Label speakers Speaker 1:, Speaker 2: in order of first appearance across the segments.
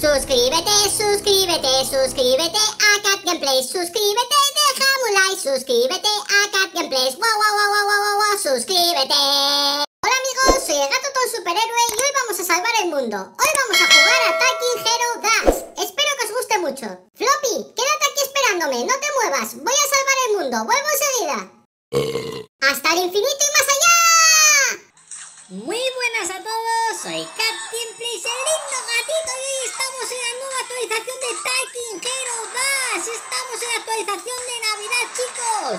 Speaker 1: Suscríbete, suscríbete, suscríbete a Cat Gameplays. Suscríbete, deja un like. Suscríbete a Cat Gameplays. Wow, wow, wow, wow, wow, wow, suscríbete. Hola amigos, soy el gato todo superhéroe y hoy vamos a salvar el mundo. Hoy vamos a jugar a Attacking Hero Dash. Espero que os guste mucho. Floppy, quédate aquí esperándome, no te muevas. Voy a salvar el mundo, vuelvo enseguida. ¡Hasta el infinito y más allá!
Speaker 2: Muy buenas a todos, soy Cat Gameplays, el lindo gatito y estamos en la nueva actualización de Taking Hero Dash. Estamos en la actualización de Navidad, chicos.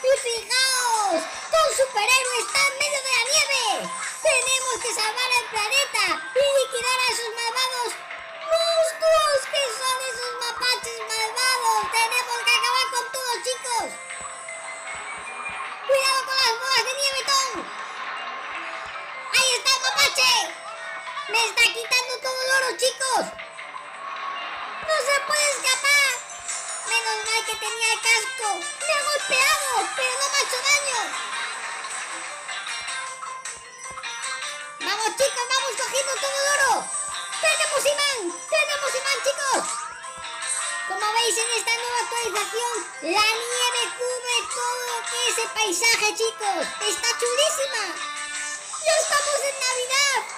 Speaker 2: Y fijaos, todo superhéroe está en medio de la nieve. Tenemos que salvar al planeta y liquidar a esos malvados monstruos que son esos mapaches malvados. Tenemos que acabar con todo, chicos. ¡Me está quitando todo el oro, chicos! ¡No se puede escapar! Menos mal que tenía el casco. Me ha golpeado, pero no me ha hecho daño. Vamos, chicos, vamos cogiendo todo el oro. ¡Tenemos imán! ¡Tenemos imán, chicos! Como veis en esta nueva actualización, la nieve cubre todo lo paisaje, chicos. ¡Está chulísima! ¡Ya estamos en Navidad!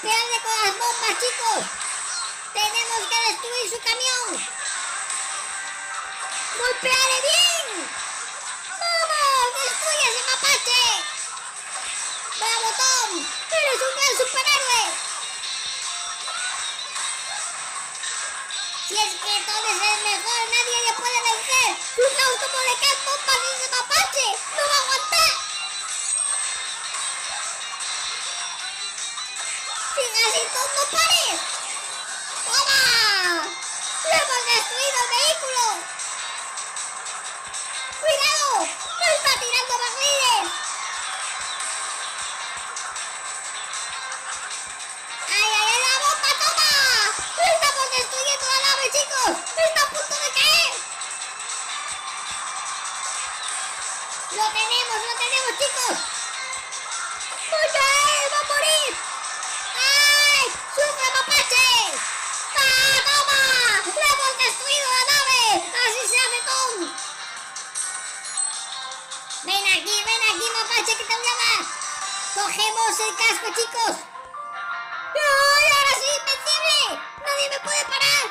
Speaker 2: Que golpearle con las bombas, chicos. Tenemos que destruir su camión. ¡Golpeale bien! ¡Vamos! ¡Destruye ese mapache! ¡Bravo, Tom! ¡Eres un gran superhéroe! Si es que Tom es el mejor, nadie le puede vencer. Fijaos cómo le caen bombas ese mapache. ¡No va ¡Siga así, Tom, no pares! ¡Toma! ¡Le hemos destruido el vehículo! ¡Cuidado! ¡No está tirando barriles! ¡Ay, ay, ay, la bomba, toma! ¡Estamos destruyendo la nave, chicos! ¡Está a punto de caer! ¡Lo tenemos, lo tenemos, chicos! Mapache, que te voy a dar! ¡Cogemos el casco, chicos! ¡Ay, ahora sí, invencible! ¡Nadie me puede parar!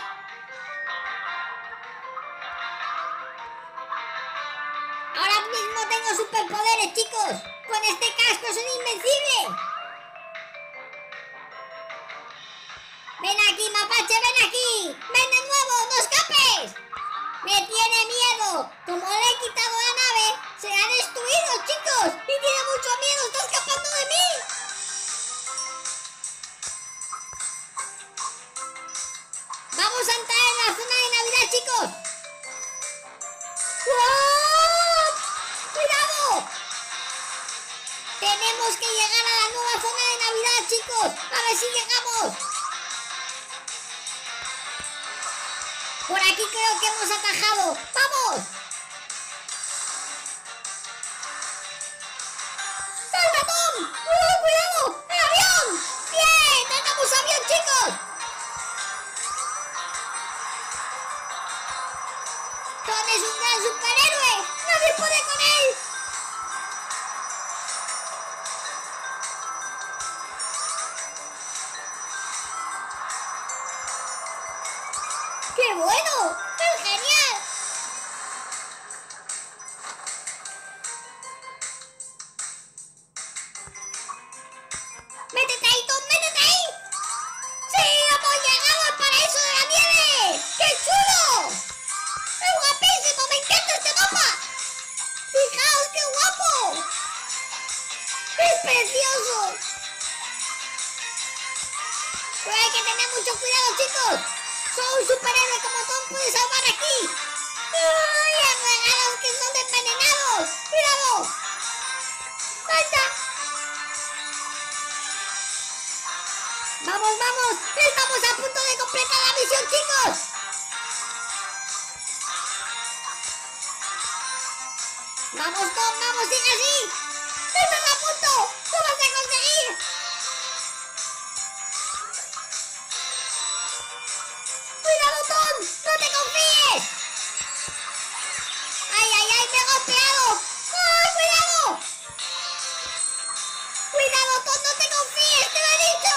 Speaker 2: Ahora mismo tengo superpoderes, chicos. Con este casco soy invencible. Ven aquí, mapache, ven aquí. Ven de nuevo, no escapes. Me tiene miedo. Como le he quitado Tenemos que llegar a la nueva zona de Navidad, chicos. A ver si llegamos. Por aquí creo que hemos atajado. ¡Vamos! ¡Qué bueno! ¡Qué genial! ¡Métete ahí, Tom! ¡Métete ahí! ¡Sí! ¡Hemos llegado al paraíso de la nieve! ¡Qué chulo! ¡Qué guapísimo! ¡Me encanta este mapa! ¡Fijaos qué guapo! ¡Es precioso! Pero hay que tener mucho cuidado, chicos. Soy un superhéroe como Tom puede salvar aquí. ¡Ay, hay regalos que son envenenados! ¡Cuidado! ¡Salta! ¡Vamos, vamos! ¡Estamos a punto de completar la misión, chicos! ¡Vamos, Tom! ¡Vamos, sigue así! ¡Estás a punto! ¡Lo vas a ¡Ay, ay, ay! ¡Me he golpeado! ¡Ay, cuidado! ¡Cuidado, Tom! ¡No te confíes! ¡Te lo he dicho!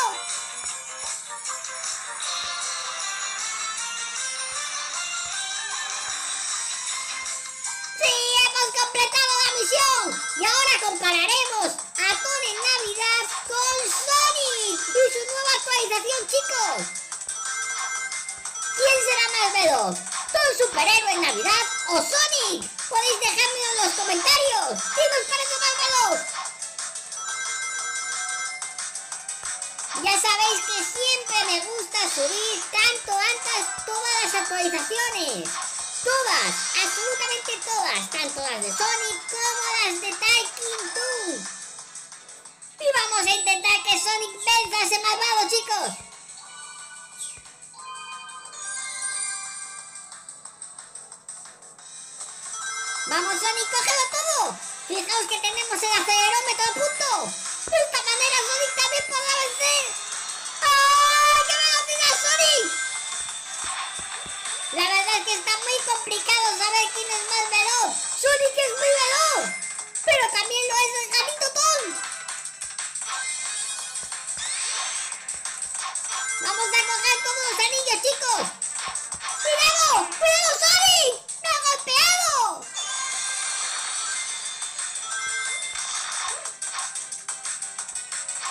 Speaker 2: ¡Sí! ¡Hemos completado la misión! Y ahora compararemos a Tom en Navidad con será más veloz? ¿Tom superhéroe en Navidad o Sonic? Podéis dejármelo en los comentarios. ¿Quién os parece más? Ya sabéis que siempre me gusta subir tanto antes todas las actualizaciones. Todas, absolutamente todas, tanto las de Sonic como las de Tycoon 2. Y vamos a intentar que Sonic venza a ese malvado, chicos. Vamos, Sonic, cógelo todo. Fijaos que tenemos el acelerómetro a punto.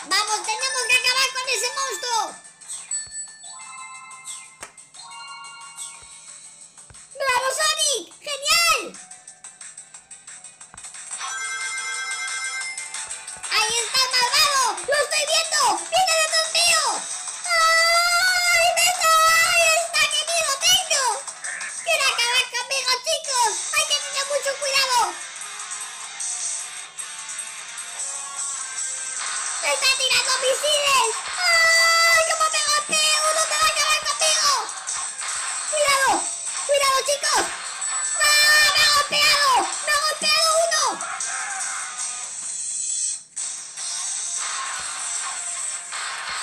Speaker 2: ¡Vamos, tenemos que acabar con ese monstruo! ¡Bravo, Sonic! ¡Genial! ¡Ahí está malvado! ¡Lo estoy viendo! ¡Viene detrás mío! ¡Me está tirando misiles! ¡Ay, cómo me golpeo! ¡Uno te va a acabar conmigo! ¡Cuidado! ¡Cuidado, chicos! ¡Ah, me ha golpeado! ¡Me ha golpeado uno!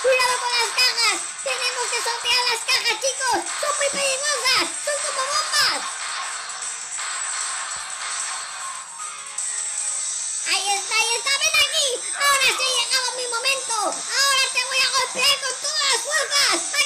Speaker 2: ¡Cuidado con las cajas! ¡Tenemos que sortear las cajas, chicos! ¡Ahora te voy a golpear con todas las fuerzas!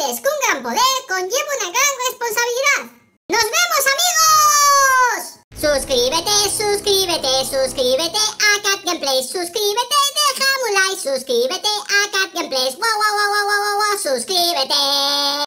Speaker 1: Que un gran poder conlleva una gran responsabilidad. ¡Nos vemos, amigos! Suscríbete, suscríbete, suscríbete a Cat Gameplays, suscríbete, déjame un like, suscríbete a Cat Gameplays, wow, wow, wow, wow, wow, wow, suscríbete.